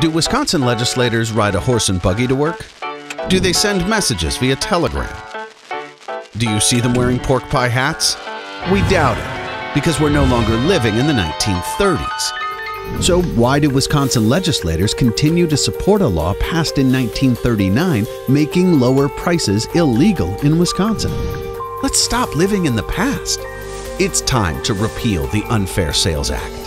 Do Wisconsin legislators ride a horse and buggy to work? Do they send messages via telegram? Do you see them wearing pork pie hats? We doubt it, because we're no longer living in the 1930s. So, why do Wisconsin legislators continue to support a law passed in 1939 making lower prices illegal in Wisconsin? Let's stop living in the past. It's time to repeal the Unfair Sales Act.